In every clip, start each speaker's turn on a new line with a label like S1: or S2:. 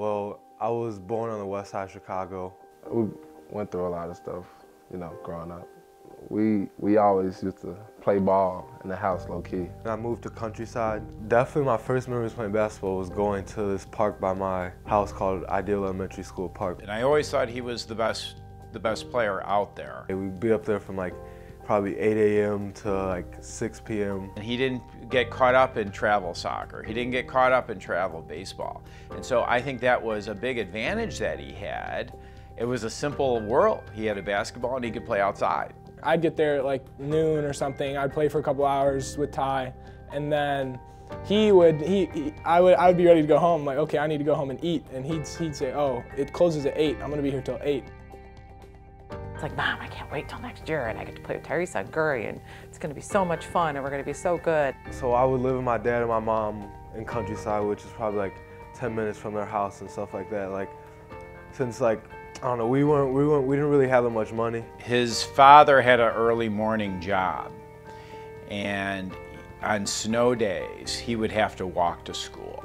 S1: Well, I was born on the west side of Chicago.
S2: We went through a lot of stuff, you know, growing up. We we always used to play ball in the house low key.
S1: And I moved to countryside. Definitely my first memories playing basketball was going to this park by my house called Ideal Elementary School Park.
S3: And I always thought he was the best the best player out there.
S1: We'd be up there from like probably 8 a.m. to like 6 p.m.
S3: And he didn't get caught up in travel soccer. He didn't get caught up in travel baseball. And so I think that was a big advantage that he had. It was a simple world. He had a basketball and he could play outside.
S4: I'd get there at like noon or something. I'd play for a couple hours with Ty, and then he would he, he, I would I would be ready to go home. Like okay, I need to go home and eat, and he'd he'd say, oh, it closes at eight. I'm gonna be here till eight.
S5: It's like, mom, I can't wait till next year, and I get to play with Tyrese on Gurrie, and it's gonna be so much fun, and we're gonna be so good.
S1: So I would live with my dad and my mom in countryside, which is probably like 10 minutes from their house and stuff like that. Like since like I don't know. We weren't. We weren't. We didn't really have that much money.
S3: His father had an early morning job, and on snow days he would have to walk to school.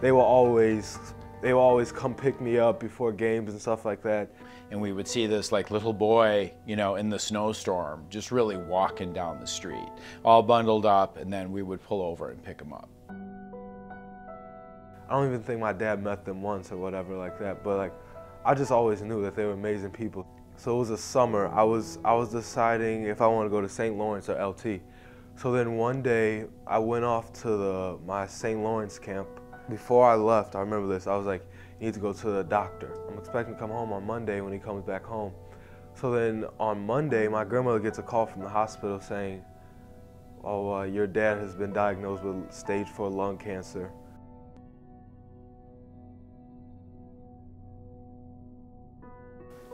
S1: They will always. They would always come pick me up before games and stuff like that.
S3: And we would see this like little boy, you know, in the snowstorm, just really walking down the street, all bundled up, and then we would pull over and pick him up.
S1: I don't even think my dad met them once or whatever like that, but like I just always knew that they were amazing people. So it was a summer. I was I was deciding if I want to go to St. Laurence or LT. So then one day I went off to the my St. Laurence camp. Before I left, I remember this. I was like, "You need to go to the doctor." I'm expecting to come home on Monday when he comes back home. So then on Monday, my grandmother gets a call from the hospital saying, "Oh, uh, your dad has been diagnosed with stage four lung cancer."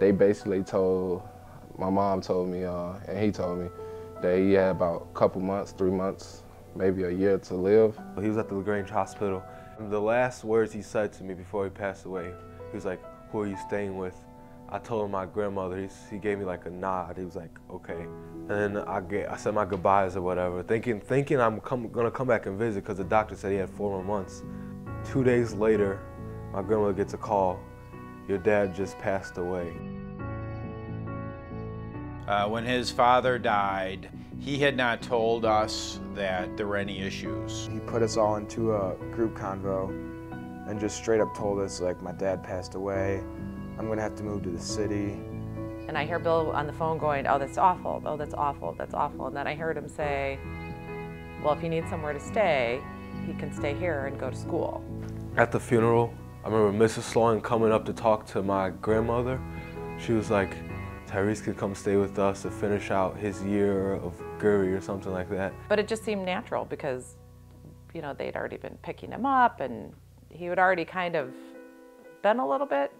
S2: they basically told, my mom told me, uh, and he told me, that he had about a couple months, three months, maybe a year to live.
S1: He was at the LaGrange Hospital. The last words he said to me before he passed away, he was like, who are you staying with? I told him my grandmother. He, he gave me like a nod. He was like, okay. And then I get, I said my goodbyes or whatever, thinking thinking I'm come, gonna come back and visit because the doctor said he had four more months. Two days later, my grandmother gets a call. Your dad just passed away.
S3: Uh, when his father died, he had not told us that there were any issues.
S6: He put us all into a group convo and just straight up told us, like, my dad passed away. I'm gonna have to move to the city.
S5: And I hear Bill on the phone going, oh, that's awful. Oh, that's awful. That's awful. And then I heard him say, well, if he needs somewhere to stay, he can stay here and go to school.
S1: At the funeral, I remember Mrs. Sloan coming up to talk to my grandmother. She was like, Tyrese could come stay with us to finish out his year of Gurrie or something like that.
S5: But it just seemed natural because, you know, they'd already been picking him up and he had already kind of been a little bit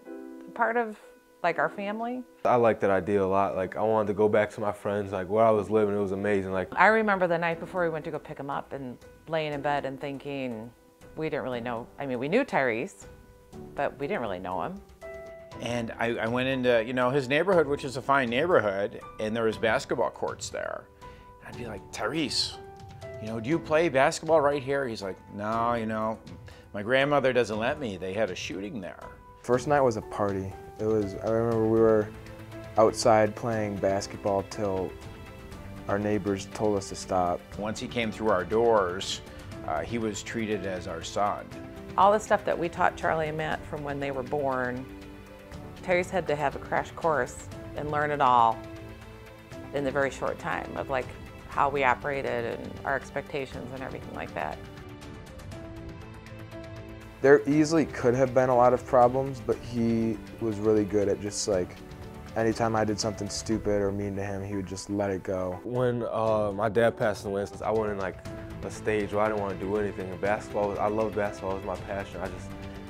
S5: part of like our family.
S1: I like that idea a lot. Like I wanted to go back to my friends, like where I was living, it was amazing. Like
S5: I remember the night before we went to go pick him up and laying in bed and thinking, we didn't really know, I mean, we knew Tyrese, but we didn't really know him.
S3: And I, I, went into, you know, his neighborhood, which is a fine neighborhood, and there was basketball courts there. I'd be like, Tyrese, you know, do you play basketball right here? He's like, no, you know, my grandmother doesn't let me. They had a shooting there.
S6: First night was a party. It was, I remember we were outside playing basketball till our neighbors told us to stop.
S3: Once he came through our doors, uh, he was treated as our son.
S5: All the stuff that we taught Charlie and Matt from when they were born Tyrese had to have a crash course and learn it all in the very short time of like how we operated and our expectations and everything like that.
S6: There easily could have been a lot of problems, but he was really good at just like anytime I did something stupid or mean to him, he would just let it go.
S1: When uh, my dad passed away, I went in like a stage where I didn't want to do anything. And basketball, was, I love basketball, it was my passion. I just,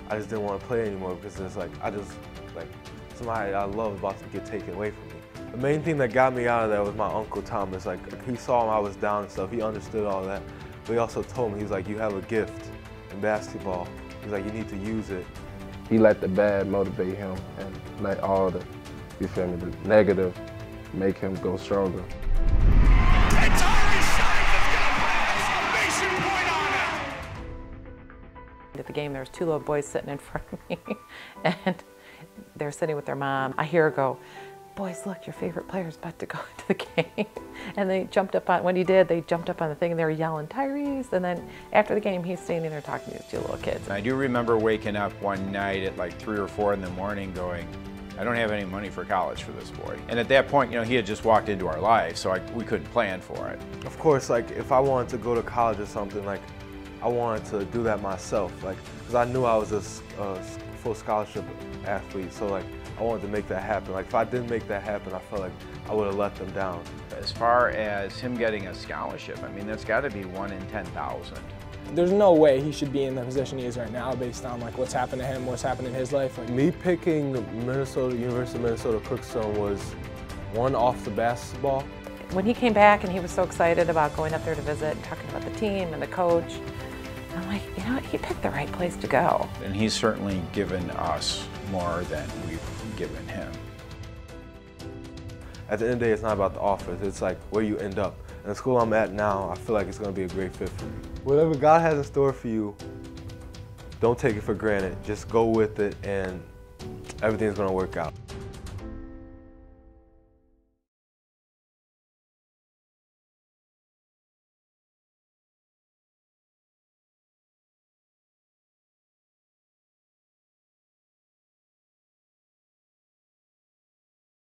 S1: I just didn't want to play anymore because it's like, I just, like, somebody I love about to get taken away from me. The main thing that got me out of that was my Uncle Thomas. Like, he saw I was down and stuff. He understood all that. But he also told me, he was like, you have a gift in basketball. He's like, you need to use it.
S2: He let the bad motivate him and let all the, you feel me, the negative make him go stronger.
S5: at the game. There was two little boys sitting in front of me, and they're sitting with their mom. I hear her go, boys, look, your favorite player's about to go into the game. And they jumped up on, when he did, they jumped up on the thing and they were yelling, Tyrese. And then after the game, he's standing there talking to these two little kids.
S3: I do remember waking up one night at like three or four in the morning going, I don't have any money for college for this boy. And at that point, you know, he had just walked into our life, so I, we couldn't plan for it.
S1: Of course, like if I wanted to go to college or something, like I wanted to do that myself, like because I knew I was a, a full scholarship athlete, so like I wanted to make that happen. Like if I didn't make that happen, I felt like I would have let them down.
S3: As far as him getting a scholarship, I mean, that's got to be one in 10,000.
S4: There's no way he should be in the position he is right now based on like what's happened to him, what's happened in his life. Like,
S1: Me picking Minnesota University of Minnesota Crookston was one off the basketball.
S5: When he came back and he was so excited about going up there to visit and talking about the team and the coach, I'm like, you know what, he picked the right place to go.
S3: And he's certainly given us more than we've given him.
S1: At the end of the day, it's not about the office, It's like where you end up. And the school I'm at now, I feel like it's going to be a great fit for me. Whatever God has in store for you, don't take it for granted. Just go with it, and everything's going to work out.